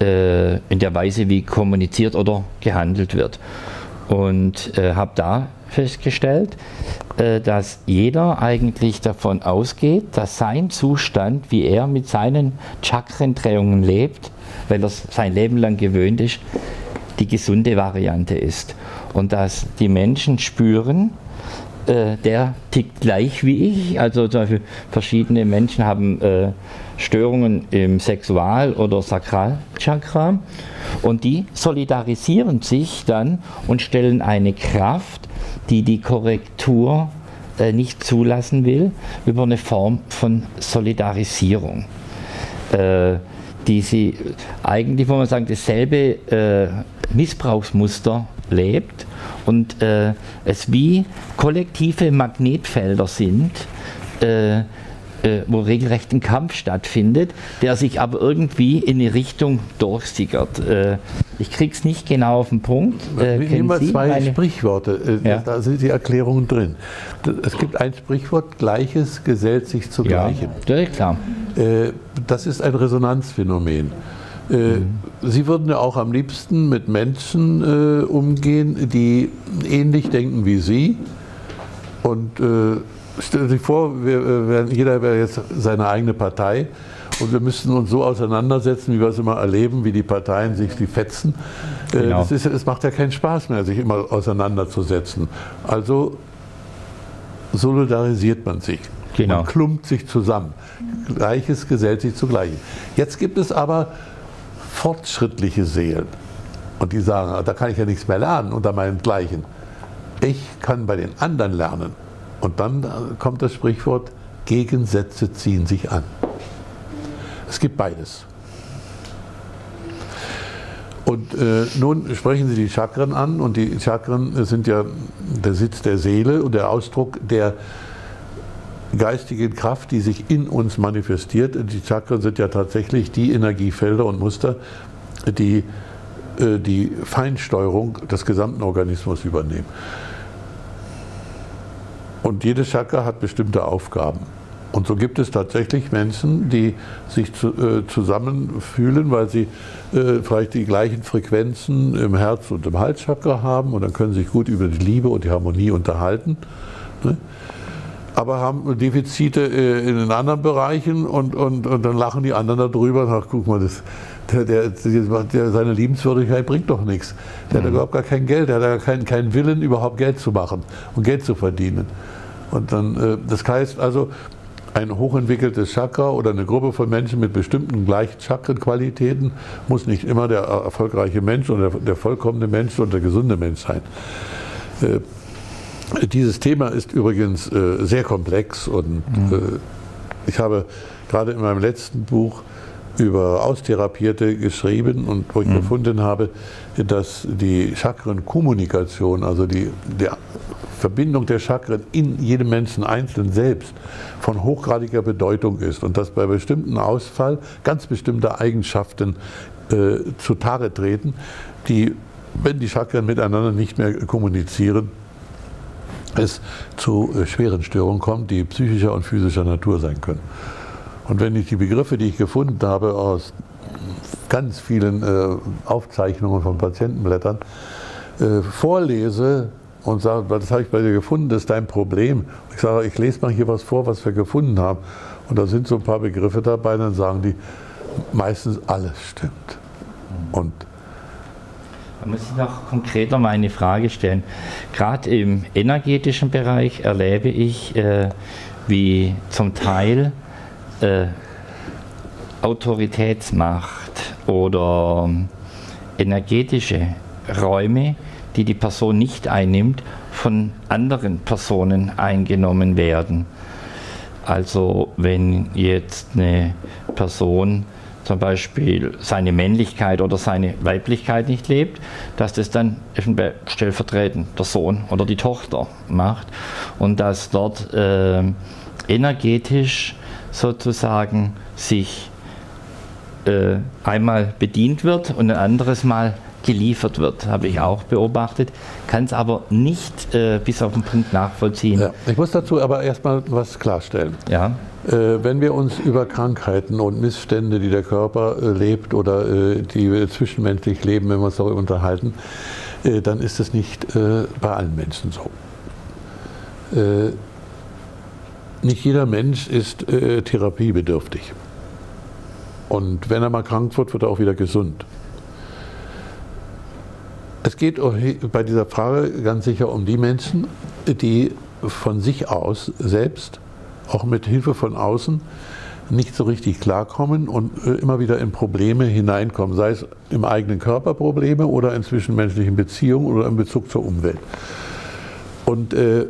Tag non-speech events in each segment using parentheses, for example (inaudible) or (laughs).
äh, in der Weise, wie kommuniziert oder gehandelt wird. Und äh, habe da festgestellt, äh, dass jeder eigentlich davon ausgeht, dass sein Zustand, wie er mit seinen Chakrendrehungen lebt, weil er sein Leben lang gewöhnt ist, die gesunde Variante ist. Und dass die Menschen spüren, äh, der tickt gleich wie ich. Also zum Beispiel verschiedene Menschen haben äh, Störungen im Sexual- oder Sakralchakra und die solidarisieren sich dann und stellen eine Kraft, die die Korrektur äh, nicht zulassen will, über eine Form von Solidarisierung. Äh, die sie eigentlich, wo man sagen, dasselbe äh, Missbrauchsmuster lebt und äh, es wie kollektive Magnetfelder sind, äh, äh, wo regelrecht ein Kampf stattfindet, der sich aber irgendwie in eine Richtung durchsickert. Äh, ich krieg's nicht genau auf den Punkt. Äh, Nehmen wir zwei meine... Sprichworte, äh, ja. da sind die Erklärungen drin. Es gibt ein Sprichwort, Gleiches gesellt sich zu Gleichem. Ja, klar. Äh, das ist ein Resonanzphänomen. Äh, mhm. Sie würden ja auch am liebsten mit Menschen äh, umgehen, die ähnlich denken wie Sie und äh, stellen Sie sich vor, wir, äh, wir, jeder wäre jetzt seine eigene Partei und wir müssten uns so auseinandersetzen, wie wir es immer erleben, wie die Parteien sich die fetzen. Äh, genau. Es, es macht ja keinen Spaß mehr, sich immer auseinanderzusetzen. Also solidarisiert man sich. Genau. Man klumpt sich zusammen. Gleiches gesellt sich zugleich. Jetzt gibt es aber fortschrittliche Seelen. Und die sagen, da kann ich ja nichts mehr lernen unter meinen Gleichen. Ich kann bei den anderen lernen. Und dann kommt das Sprichwort, Gegensätze ziehen sich an. Es gibt beides. Und äh, nun sprechen Sie die Chakren an und die Chakren sind ja der Sitz der Seele und der Ausdruck der geistigen Kraft, die sich in uns manifestiert. Die Chakren sind ja tatsächlich die Energiefelder und Muster, die äh, die Feinsteuerung des gesamten Organismus übernehmen. Und jedes Chakra hat bestimmte Aufgaben. Und so gibt es tatsächlich Menschen, die sich zu, äh, zusammenfühlen, weil sie äh, vielleicht die gleichen Frequenzen im Herz- und im Halschakra haben und dann können sie sich gut über die Liebe und die Harmonie unterhalten. Ne? Aber haben Defizite äh, in den anderen Bereichen und, und, und dann lachen die anderen darüber und sagen, guck mal, das, der, der, der, seine Liebenswürdigkeit bringt doch nichts. Der mhm. hat überhaupt gar kein Geld, der hat gar keinen, keinen Willen, überhaupt Geld zu machen und Geld zu verdienen. Und dann, äh, das heißt also, ein hochentwickeltes Chakra oder eine Gruppe von Menschen mit bestimmten gleichen Chakrenqualitäten muss nicht immer der erfolgreiche Mensch oder der, der vollkommene Mensch oder der gesunde Mensch sein. Dieses Thema ist übrigens äh, sehr komplex und mhm. äh, ich habe gerade in meinem letzten Buch über Austherapierte geschrieben und wo ich mhm. gefunden habe, dass die Chakrenkommunikation, also die, die Verbindung der Chakren in jedem Menschen einzeln selbst von hochgradiger Bedeutung ist und dass bei bestimmten Ausfall ganz bestimmte Eigenschaften äh, zutage treten, die, wenn die Chakren miteinander nicht mehr kommunizieren, es zu äh, schweren Störungen kommt, die psychischer und physischer Natur sein können. Und wenn ich die Begriffe, die ich gefunden habe, aus ganz vielen äh, Aufzeichnungen von Patientenblättern äh, vorlese und sage, das habe ich bei dir gefunden, das ist dein Problem. Ich sage, ich lese mal hier was vor, was wir gefunden haben. Und da sind so ein paar Begriffe dabei, dann sagen die, meistens alles stimmt. Und da muss ich noch konkreter mal eine Frage stellen. Gerade im energetischen Bereich erlebe ich, äh, wie zum Teil äh, Autoritätsmacht oder ähm, energetische Räume, die die Person nicht einnimmt, von anderen Personen eingenommen werden. Also wenn jetzt eine Person zum Beispiel seine Männlichkeit oder seine Weiblichkeit nicht lebt, dass das dann stellvertretend der Sohn oder die Tochter macht und dass dort äh, energetisch sozusagen sich äh, einmal bedient wird und ein anderes Mal geliefert wird, habe ich auch beobachtet, kann es aber nicht äh, bis auf den Punkt nachvollziehen. Ja, ich muss dazu aber erstmal was klarstellen. Ja. Äh, wenn wir uns über Krankheiten und Missstände, die der Körper äh, lebt oder äh, die wir zwischenmenschlich leben, wenn wir uns darüber unterhalten, äh, dann ist das nicht äh, bei allen Menschen so. nicht jeder Mensch ist therapiebedürftig. Und wenn er mal krank wird, wird er auch wieder gesund. Es geht bei dieser Frage ganz sicher um die Menschen, die von sich aus selbst, auch mit Hilfe von außen, nicht so richtig klarkommen und äh, immer wieder in Probleme hineinkommen, sei es im eigenen Körper Probleme oder in zwischenmenschlichen Beziehungen oder in Bezug zur Umwelt. Und äh,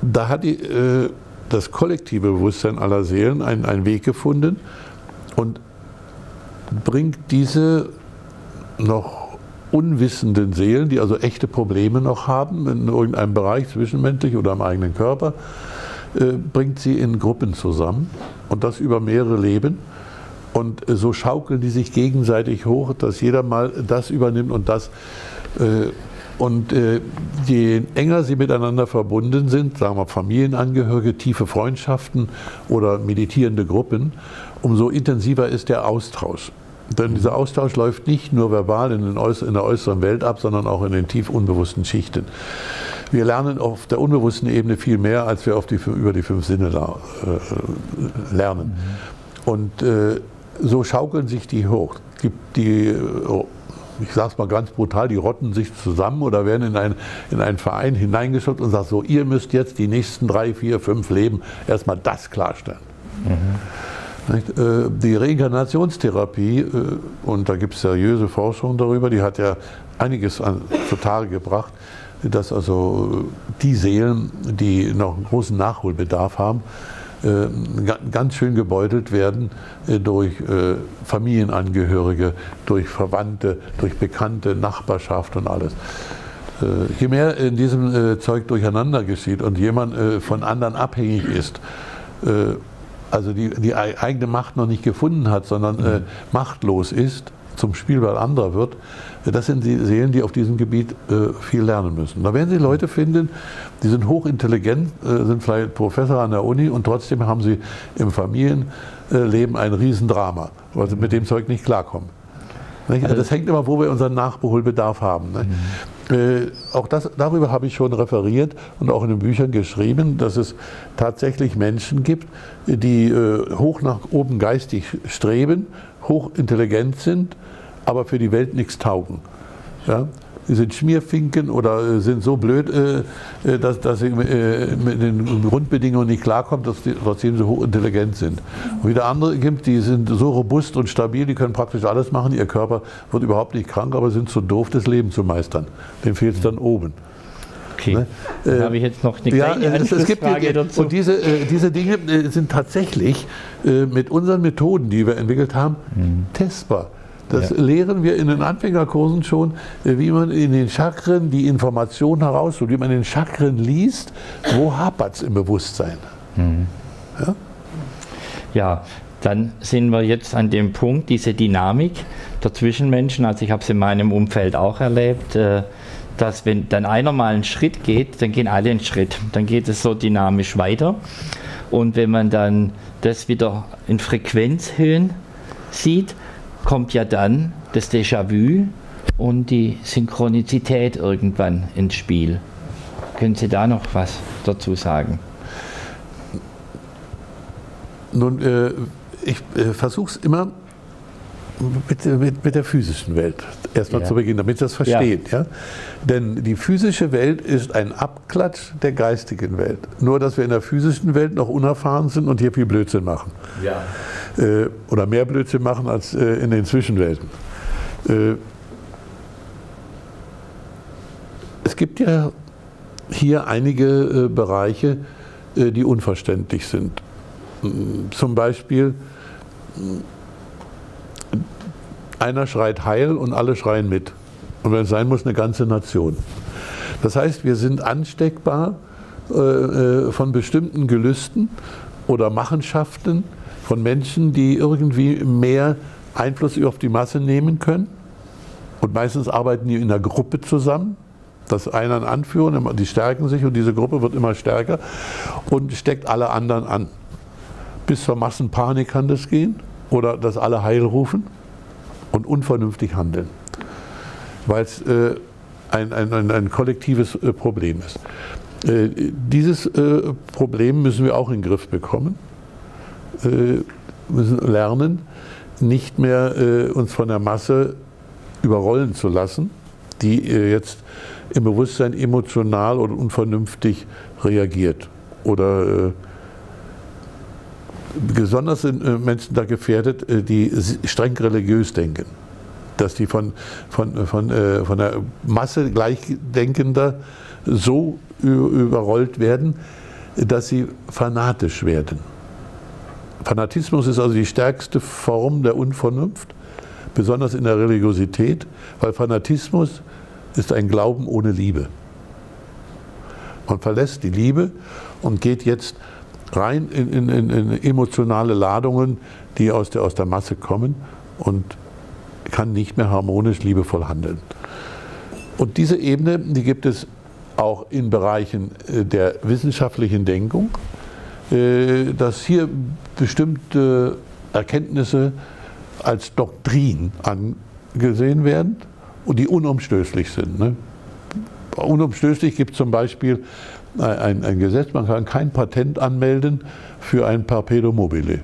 da hat die, äh, das kollektive Bewusstsein aller Seelen einen, einen Weg gefunden und bringt diese noch unwissenden Seelen, die also echte Probleme noch haben in irgendeinem Bereich, zwischenmenschlich oder am eigenen Körper, äh, bringt sie in Gruppen zusammen und das über mehrere Leben. Und äh, so schaukeln die sich gegenseitig hoch, dass jeder mal das übernimmt und das. Äh, und je enger sie miteinander verbunden sind, sagen wir Familienangehörige, tiefe Freundschaften oder meditierende Gruppen, umso intensiver ist der Austausch. Denn dieser Austausch läuft nicht nur verbal in, in, der äußeren Welt ab, sondern auch in den tief unbewussten Schichten. Wir lernen auf der unbewussten Ebene viel mehr, als wir die, über die fünf Sinne äh, lernen. Mhm. Und äh, so schaukeln sich die hoch. Die, die oh, ich sage es mal ganz brutal, die rotten sich zusammen oder werden in, ein, in einen Verein hineingeschaut und sagen so, ihr müsst jetzt die nächsten drei, vier, fünf Leben erstmal das klarstellen. Mhm. Äh, die Reinkarnationstherapie, äh, und da gibt es seriöse Forschung darüber, die hat ja einiges an, zutage gebracht, dass also die Seelen, die noch einen großen Nachholbedarf haben, äh, ganz schön gebeutelt werden durch Familienangehörige, durch Verwandte, durch Bekannte, Nachbarschaft und alles. Je mehr in diesem Zeug durcheinander geschieht und jemand von anderen abhängig ist, also die, die eigene Macht noch nicht gefunden hat, sondern mhm. äh, machtlos ist, zum Spielball anderer wird, äh, das sind die Seelen, die auf diesem Gebiet äh, viel lernen müssen. Da werden Sie Leute finden, die sind hochintelligent, äh, sind vielleicht Professor an der Uni und trotzdem haben sie im Familienleben ein Riesendrama, weil sie mit dem Zeug nicht klarkommen. Also das hängt immer, wo wir unseren Nachholbedarf haben. Ne? Mhm. Auch das, darüber habe ich schon referiert und auch in den Büchern geschrieben, dass es tatsächlich Menschen gibt, die äh, hoch nach oben geistig streben, hochintelligent sind, aber für die Welt nichts taugen. Ja? Die sind Schmierfinken oder äh, sind so blöd, äh, äh, dass, dass sie mit den Grundbedingungen nicht klarkommen, dass die trotzdem so hochintelligent sind. Und wieder andere gibt, die sind so robust und stabil, die können praktisch alles machen, ihr Körper wird überhaupt nicht krank, aber sind zu doof, das Leben zu meistern. Dem fehlt es dann oben. Okay. Ne? Dann habe ich jetzt noch eine kleine ja, es, es gibt, dazu. Und diese, äh, diese Dinge sind tatsächlich äh, mit unseren Methoden, die wir entwickelt haben, mhm. testbar. Das ja. lehren wir in den Anfängerkursen schon, äh, wie man in den Chakren die Information herausholt, wie man in den Chakren liest, wo hapert es im Bewusstsein. Mhm. Ja? ja, dann sind wir jetzt an dem Punkt, diese Dynamik der Zwischenmenschen, also ich habe es in meinem Umfeld auch erlebt, äh, dass wenn dann einer mal einen Schritt geht, dann gehen alle einen Schritt. Dann geht es so dynamisch weiter. Und wenn man dann das wieder in Frequenzhöhen sieht, kommt ja dann das Déjà-vu und die Synchronizität irgendwann ins Spiel. Können Sie da noch was dazu sagen? Nun, äh, ich äh, versuche es immer mit, mit, mit, der physischen Welt erstmal ja. zu beginnen, damit das versteht. Ja. ja. Denn die physische Welt ist ein Abklatsch der geistigen Welt. Nur, dass wir in der physischen Welt noch unerfahren sind und hier viel Blödsinn machen. Ja oder mehr Blödsinn machen als äh, in den Zwischenwelten. Äh, es gibt ja hier einige äh, Bereiche, äh, die unverständlich sind. Mm, zum Beispiel, mm, einer schreit Heil und alle schreien mit. Und wenn es sein muss, eine ganze Nation. Das heißt, wir sind ansteckbar äh, von bestimmten Gelüsten oder Machenschaften, von Menschen, die irgendwie mehr Einfluss auf die Masse nehmen können. Und meistens arbeiten die in einer Gruppe zusammen. Das einer ein Anführer, die stärken sich und diese Gruppe wird immer stärker und steckt alle anderen an. Bis zur Massenpanik kann das gehen oder dass alle Heil rufen und unvernünftig handeln, weil es äh, ein, ein, ein, ein, kollektives äh, Problem ist. Äh, dieses äh, Problem müssen wir auch in den Griff bekommen, müssen lernen, nicht mehr äh, uns von der Masse überrollen zu lassen, die jetzt im Bewusstsein emotional oder unvernünftig reagiert oder besonders sind äh, Menschen da gefährdet, äh, die streng religiös denken. Dass die von, von, äh, von, von der Masse Gleichdenkender so überrollt werden, dass sie fanatisch werden. Fanatismus ist also die stärkste Form der Unvernunft, besonders in der Religiosität, weil Fanatismus ist ein Glauben ohne Liebe. Man verlässt die Liebe und geht jetzt rein in, in, in, emotionale Ladungen, die aus der, aus der Masse kommen und kann nicht mehr harmonisch, liebevoll handeln. Und diese Ebene, die gibt es auch in Bereichen äh, der wissenschaftlichen Denkung, dass hier bestimmte Erkenntnisse als Doktrin angesehen werden und die unumstößlich sind. Ne? Unumstößlich gibt es zum Beispiel ein, ein Gesetz, man kann kein Patent anmelden für ein Perpetuum mobile.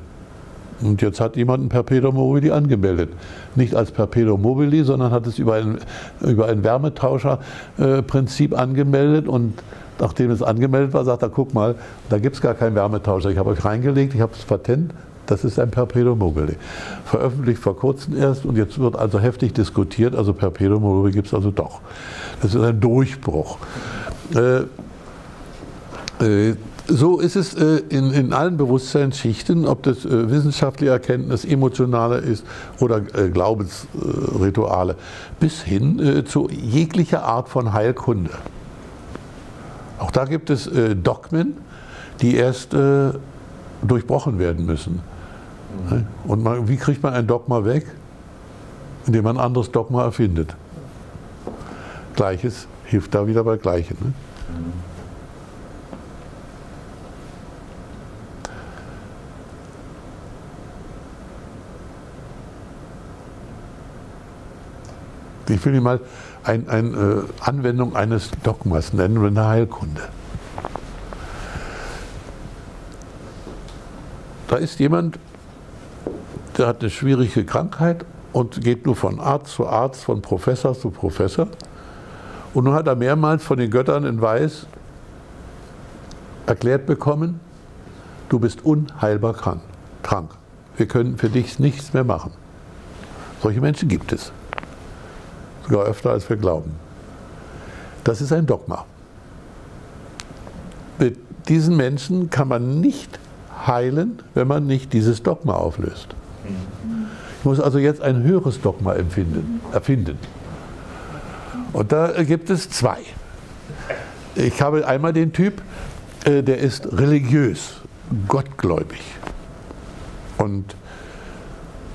Und jetzt hat jemand ein Perpetuum mobile angemeldet. Nicht als Perpetuum mobile, sondern hat es über ein, über ein Wärmetauscherprinzip äh, angemeldet und nachdem es angemeldet war, sagt er, guck mal, da gibt es gar keinen Wärmetauscher. Ich habe euch reingelegt, ich habe das Patent, das ist ein Perpetuum mobile. Veröffentlicht vor kurzem erst und jetzt wird also heftig diskutiert, also Perpetuum mobile gibt es also doch. Das ist ein Durchbruch. Äh, äh, so ist es äh, in, in allen Bewusstseinsschichten, ob das äh, wissenschaftliche Erkenntnis, emotionale ist oder Glaubensrituale, bis hin zu jeglicher Art von Heilkunde. Auch da gibt es Dogmen, die erst durchbrochen werden müssen. Mhm. Und man, wie kriegt man ein Dogma weg? Indem man ein anderes Dogma erfindet. Gleiches hilft da wieder bei Gleichem. Ne? Mhm. Ich will ihn mal eine ein, äh, Anwendung eines Dogmas nennen, eine Heilkunde. Da ist jemand, der hat eine schwierige Krankheit und geht nur von Arzt zu Arzt, von Professor zu Professor. Und nun hat er mehrmals von den Göttern in Weiß erklärt bekommen, du bist unheilbar krank. Wir können für dich nichts mehr machen. Solche Menschen gibt es sogar öfter als wir glauben. Das ist ein Dogma. Mit diesen Menschen kann man nicht heilen, wenn man nicht dieses Dogma auflöst. Ich muss also jetzt ein höheres Dogma empfinden, erfinden. Und da gibt es zwei. Ich habe einmal den Typ, äh, der ist religiös, gottgläubig. Und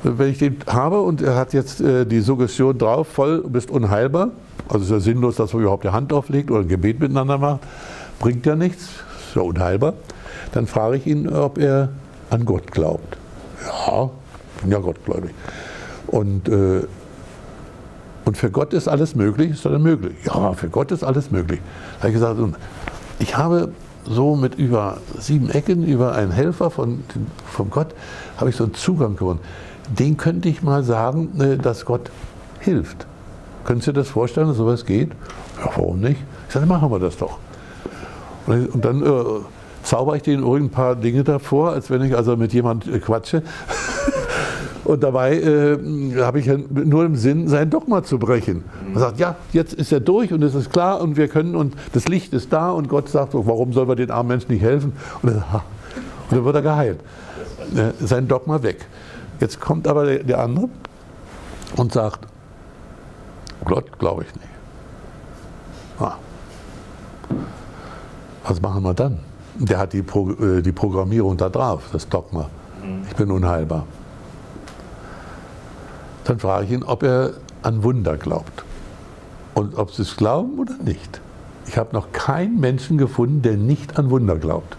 wenn ich den habe und er hat jetzt äh, die Suggestion drauf, voll, du bist unheilbar, also ist ja sinnlos, dass man überhaupt die Hand auflegt oder ein Gebet miteinander macht, bringt ja nichts, ist ja unheilbar, dann frage ich ihn, ob er an Gott glaubt. Ja, bin ja gottgläubig. Und, äh, und für Gott ist alles möglich, ist dann möglich. Ja, für Gott ist alles möglich. Da habe ich gesagt, ich habe so mit über sieben Ecken, über einen Helfer von, von Gott, habe ich so einen Zugang gewonnen den könnte ich mal sagen, äh, dass Gott hilft. Können Sie das vorstellen, dass sowas geht? Ja, warum nicht? Ich sage, machen wir das doch. Und dann äh, zauber ich denen ein paar Dinge davor, als wenn ich also mit jemand äh, quatsche. (laughs) Und dabei äh, habe ich ja nur im Sinn, sein Dogma zu brechen. Man sagt, ja, jetzt ist er durch und es ist klar und wir können und das Licht ist da und Gott sagt, warum sollen wir den armen Menschen nicht helfen? Und dann, und dann wird er geheilt. Äh, sein Dogma weg. Jetzt kommt aber der, der andere und sagt, Gott glaube ich nicht. Ah. Was machen wir dann? Der hat die, Pro, äh, die Programmierung da drauf, das Dogma. Ich bin unheilbar. Dann frage ich ihn, ob er an Wunder glaubt. Und ob sie es glauben oder nicht. Ich habe noch keinen Menschen gefunden, der nicht an Wunder glaubt.